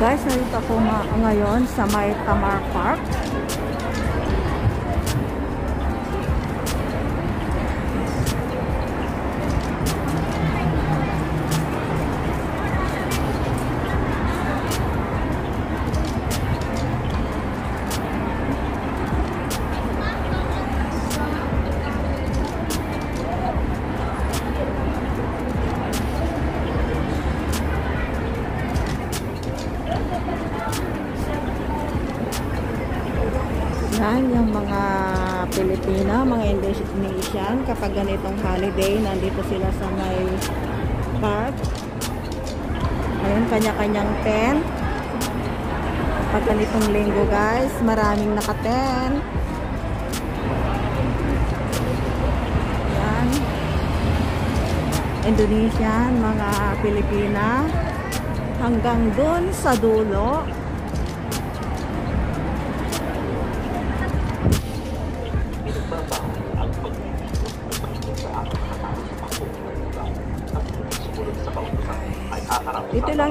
Guys, narito ako nga ngayon sa may Tamar Park. Pilipina, mga Indonesian, kapag ganitong holiday, nandito sila sa may park. Ayun, kanya-kanyang tent. Pag ganitong linggo guys, maraming naka-tent. Yan. Indonesian, mga Pilipina. Hanggang dun sa dulo,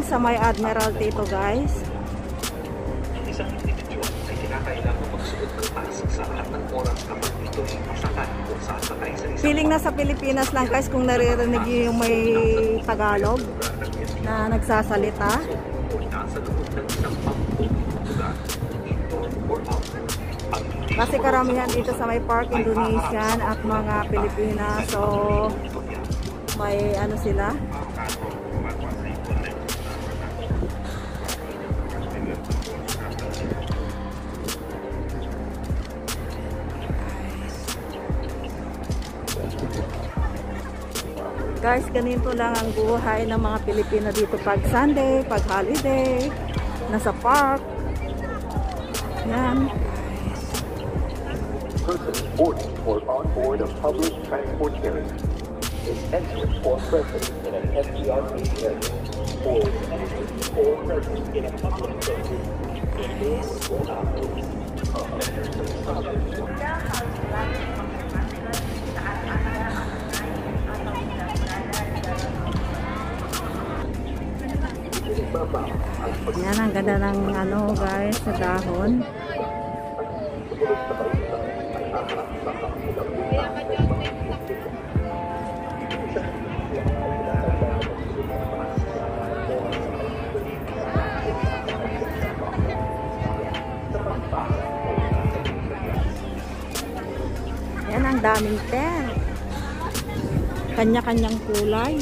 sa may Admiralty ito guys. Isang individual ay kinakailangan magsuot sa lahat ng oras kapag ito ay masakay kung sa isang Feeling nasa Pilipinas lang guys kung naririnig niyo yung may Tagalog na nagsasalita. Kasi karamihan dito sa may park Indonesian at mga Pilipina. So may ano sila. Guys, ganito lang ang buhay ng mga Pilipino dito pag Sunday, pag holiday, nasa park. Yan. person. Yan ang ganda ng ano guys sa dahon. Yan ang daming tent. Kanya-kanyang kulay.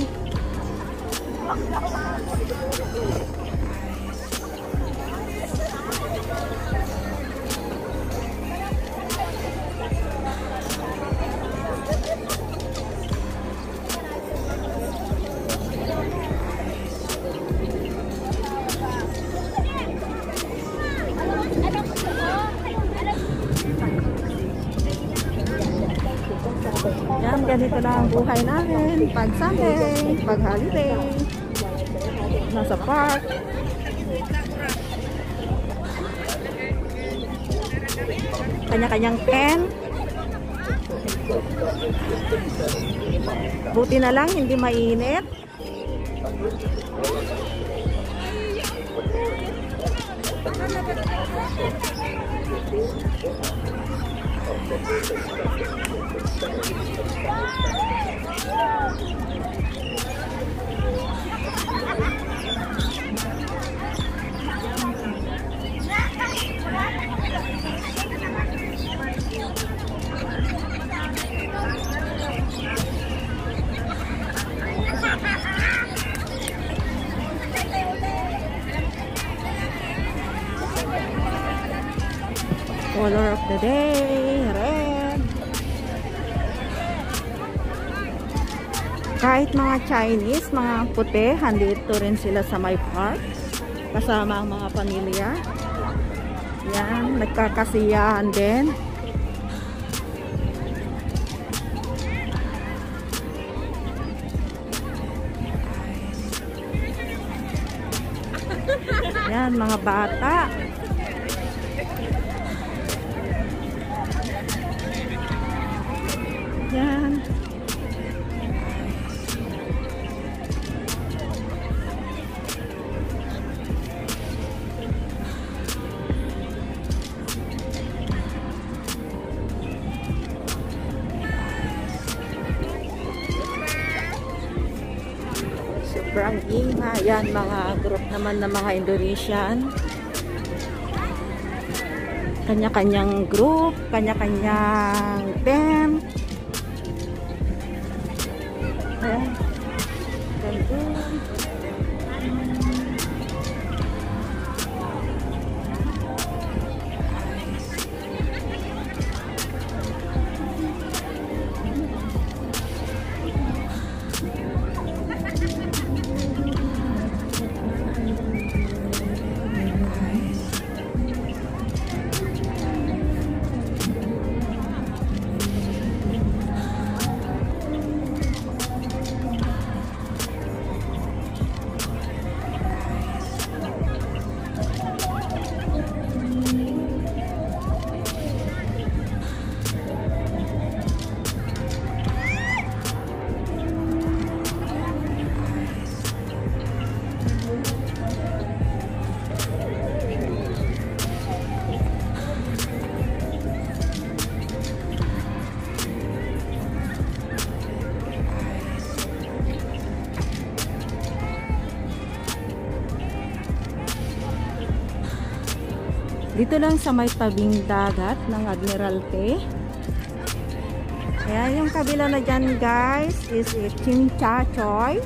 Ganito lang ang buhay namin. Pag Sunday, pag holiday, nasa park. Kanya-kanyang pen. Buti na lang, hindi mainit. Color of Yeah! Kahit mga Chinese, mga puti, handito rin sila sa my park. Kasama ang mga pamilya. Yan, nagkakasiyahan din. Yan, mga bata. Ayan, mga group naman ng mga Indonesian. Kanya-kanyang group, kanya-kanyang tent. Ayan. Ganda. Dito lang sa may tabing dagat ng Admiralty. Ayan, yung kabila na dyan guys is Chimchachoy.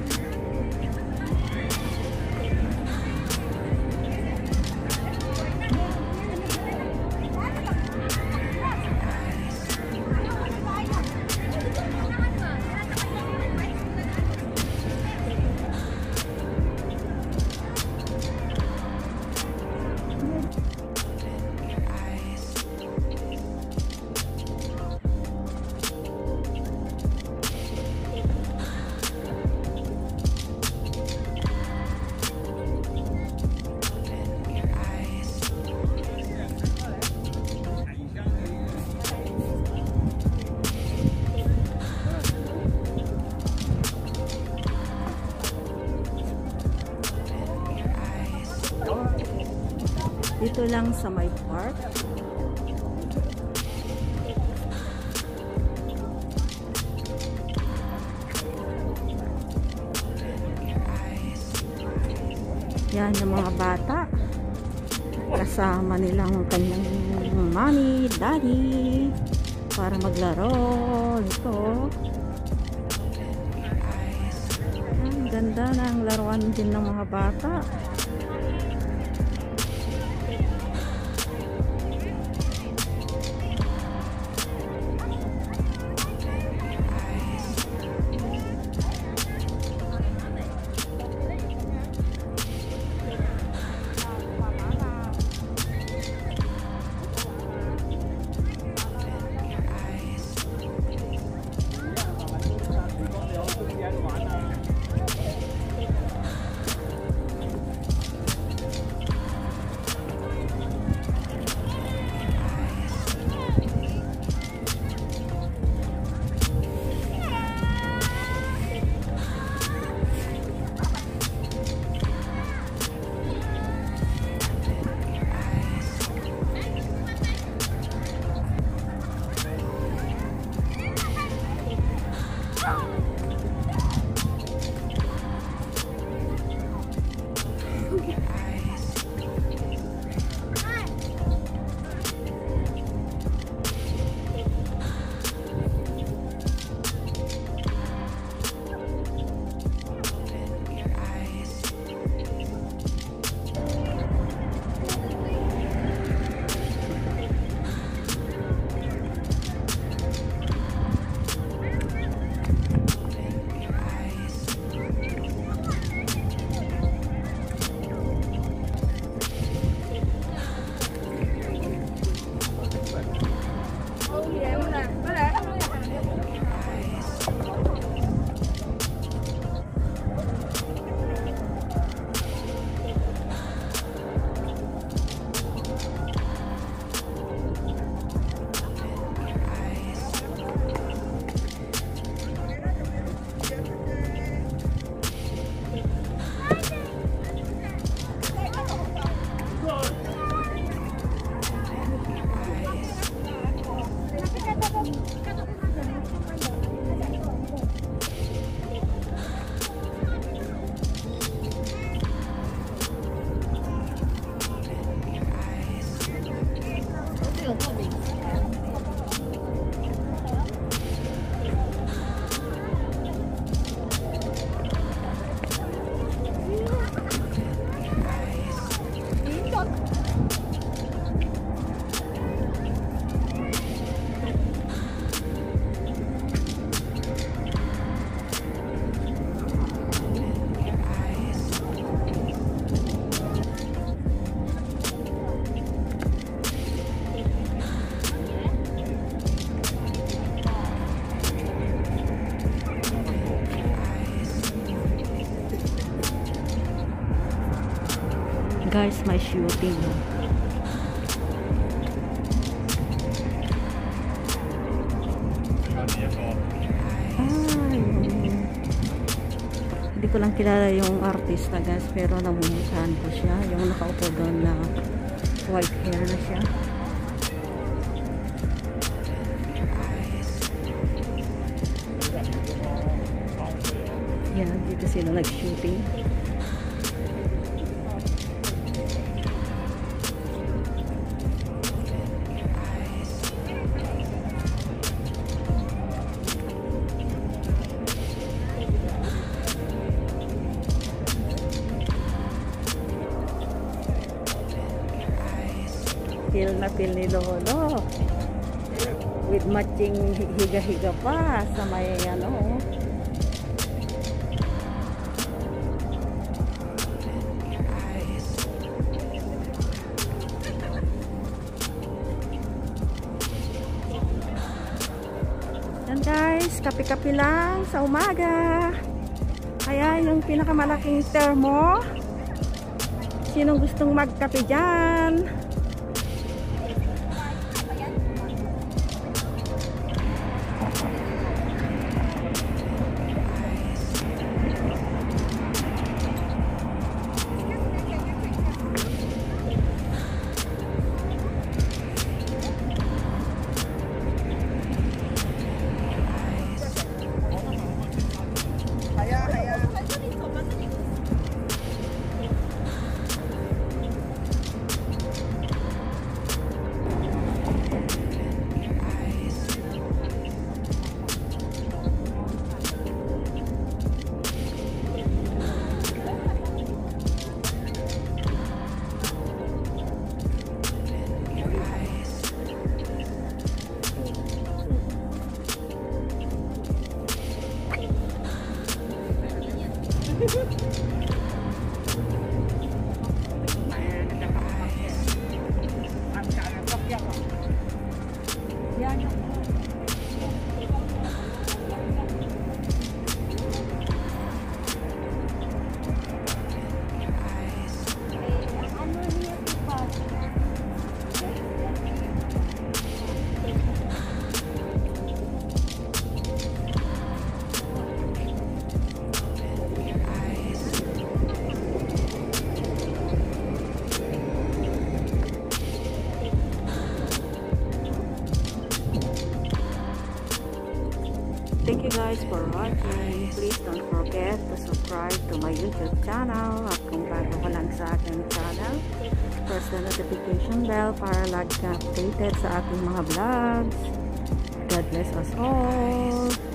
Dito lang sa my park. Yan yung mga bata. Kasama nilang kanyang mommy, daddy para maglaro. Ito. Ang ganda ng laruan din ng mga bata. Oof. Guys, may shooting. Ay, hindi ko lang kilala yung artista guys, pero namumukhaan ko siya. Yung nakaupo doon na white hair na siya. Yan, dito sila nag-shooting. Feel na feel ni Lolo. With matching higa-higa pa sa may ano. Yan guys, kape-kape lang sa umaga. Kaya yung pinakamalaking termo. Sinong gustong magkape dyan? Guys for watching. Please don't forget to subscribe to my YouTube channel. At kung bago ka lang sa aking channel, press the notification bell para lagi ka updated sa aking mga vlogs. God bless us all.